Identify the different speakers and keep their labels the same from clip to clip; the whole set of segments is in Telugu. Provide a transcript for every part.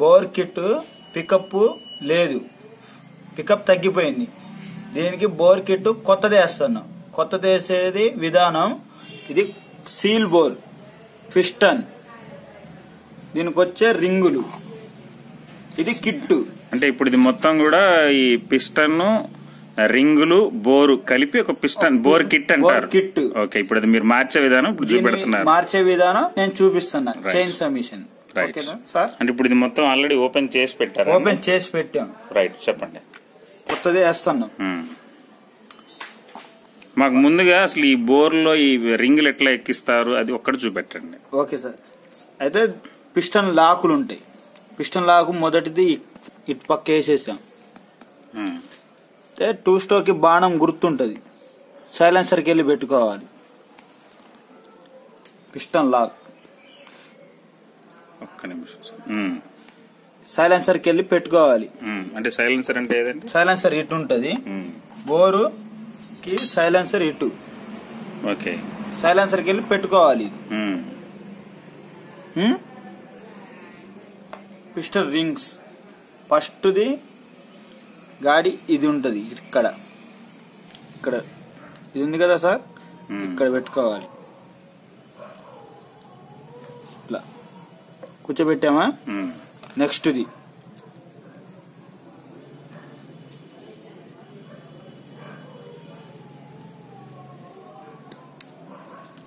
Speaker 1: బోర్ కిట్ పికప్ లేదు. పికప్ తగ్గిపోయింది. దీనికి బోర్ కిట్ కొత్తది వేస్తున్నాం. కొత్తది వేసేది విధానం ఇది సీల్ బోర్ పిస్టన్. దీనికి వచ్చే రింగులు. ఇది కిట్టు
Speaker 2: అంటే ఇప్పుడు ఇది మొత్తం కూడా ఈ పిస్టన్ రింగులు బోరు కలిపి ఒక పిస్టన్ బోర్ కిట్ అంటారు.
Speaker 1: కిట్.
Speaker 2: ఓకే ఇప్పుడు అది మీరు మార్చే విధానం ఇప్పుడు చూపెడుతున్నారు.
Speaker 1: మార్చే విధానం నేను చూపిస్తున్నా.
Speaker 2: Right.
Speaker 1: చైన్ సమిషన్ ఓకేనా సార్
Speaker 2: అంటే ఇప్పుడు ఇది మొత్తం ఆల్రెడీ ఓపెన్ చేసి పెట్టారు?
Speaker 1: ఓపెన్ చేసి పెట్టాం.
Speaker 2: రైట్ చెప్పండి.
Speaker 1: కొత్తది వేస్తున్నాం.
Speaker 2: మ్మ్. మాకు ముందుగా అసలు ఈ బోర్లో ఈ రింగులు ఎట్లా ఎక్కిస్తారు? అది ఒక్కటి చూపెట్టండి.
Speaker 1: ఓకే సార్ అయితే పిస్టన్ లాకులు ఉంటాయి. పిస్టన్ లాకు మొదటిది ఇటు పక్క వేసేసాం.
Speaker 2: మ్మ్.
Speaker 1: అయితే టూ స్టోక్కి బాణం గుర్తుంటది. సైలెన్సర్కి వెళ్ళి పెట్టుకోవాలి. పిస్టన్ లాక్
Speaker 2: ఒక్క నిమిషం సార్. మ్మ్.
Speaker 1: సైలెన్సర్కి వెళ్ళి పెట్టుకోవాలి.
Speaker 2: అంటే సైలెన్సర్ అంటే ఏదండి
Speaker 1: సైలెన్సర్ ఇటు ఉంటది. బోరు కి సైలెన్సర్ ఇటు
Speaker 2: ఓకే
Speaker 1: సైలెన్సర్కి వెళ్ళి పెట్టుకోవాలి? పిస్టల్ రింగ్స్ ఫస్ట్ది గాడి ఇది ఉంటది ఇక్కడ ఇక్కడ ఇది ఉంది కదా సార్. ఇక్కడ పెట్టుకోవాలి కూర్చోబెట్టామా. నెక్స్ట్ది.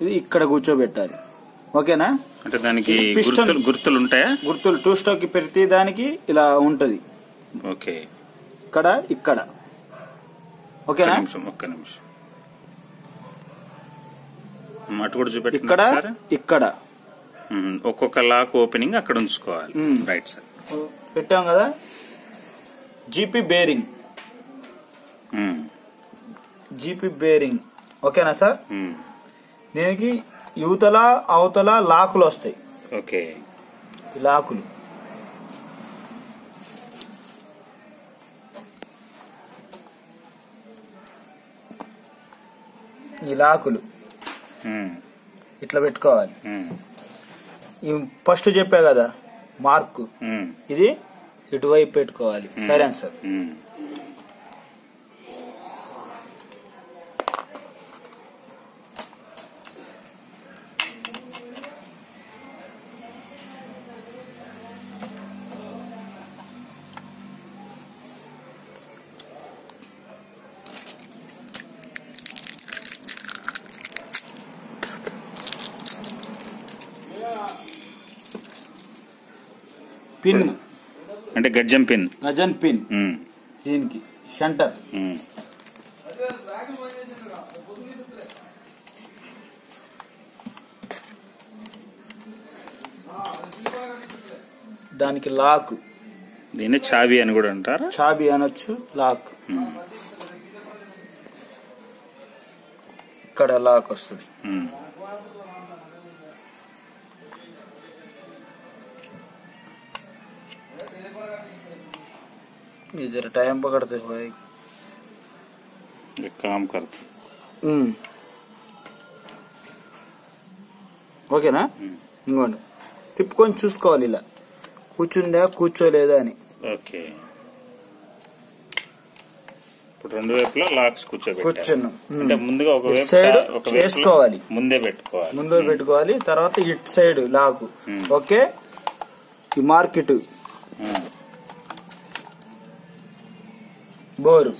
Speaker 1: ఇది ఇక్కడ కూర్చోబెట్టాలి. ఓకేనా?
Speaker 2: అంటే దానికి గుర్తులు ఉంటాయా
Speaker 1: గుర్తులు టూ స్టాక్ ప్రతి దానికి ఇలా ఉంటది.
Speaker 2: ఓకే.
Speaker 1: ఇక్కడ ఇక్కడ. ఓకేనా?
Speaker 2: ఒక్క నిమిషం మ్మ్. అటు కూడా చూపెట్టి
Speaker 1: ఇక్కడ ఇక్కడ.
Speaker 2: ఒక్కొక్క లాక్ ఓపెనింగ్ అక్కడ ఉంచుకోవాలి. రైట్ సార్
Speaker 1: పెట్టాం కదా? GP
Speaker 2: bearing.
Speaker 1: జీపీ బేరింగ్ ఓకేనా సార్. దీనికి యువతల అవతల లాకులు వస్తాయి.
Speaker 2: ఓకే.
Speaker 1: లాకులు. ఈ లాకులు. ఇట్లా పెట్టుకోవాలి. ఫస్ట్ చెప్పా కదా మార్కు. ఇది ఇటువైపు పెట్టుకోవాలి సైలెన్సర్
Speaker 2: మ్మ్.
Speaker 1: పిన్.
Speaker 2: అంటే గజ్జం పిన్.
Speaker 1: గజన్ పిన్. దీనికి సెంటర్
Speaker 2: మ్మ్.
Speaker 1: దానికి లాక్.
Speaker 2: దీన్ని చాబీ అని కూడా అంటారా?
Speaker 1: చాబీ అనొచ్చు లాక్. ఇక్కడ లాక్ వస్తుంది. ये जरा टाइम पकड़ते हो भाई
Speaker 2: ये काम करते
Speaker 1: ఓకేనా ఇంకోండి తిప్పుకొని చూసుకోవాలి ఇలా కూర్చుందా కూర్చోలేదా అని
Speaker 2: ఓకే ఇప్పుడు రెండు వైపులా లాక్స్ కూర్చోబెట్టారు
Speaker 1: కూర్చున్నాం
Speaker 2: అంటే ముందుగా ఒక వైపు
Speaker 1: side
Speaker 2: సా- ఒక వైపు
Speaker 1: చేసుకోవాలి.
Speaker 2: ముందే పెట్టుకోవాలి
Speaker 1: ముందు పెట్టుకోవాలి తర్వాత ఇటు సైడ్ లాకు
Speaker 2: Hmm.
Speaker 1: ఓకే ఈ మార్కెట్
Speaker 2: మ్మ్.
Speaker 1: బోరు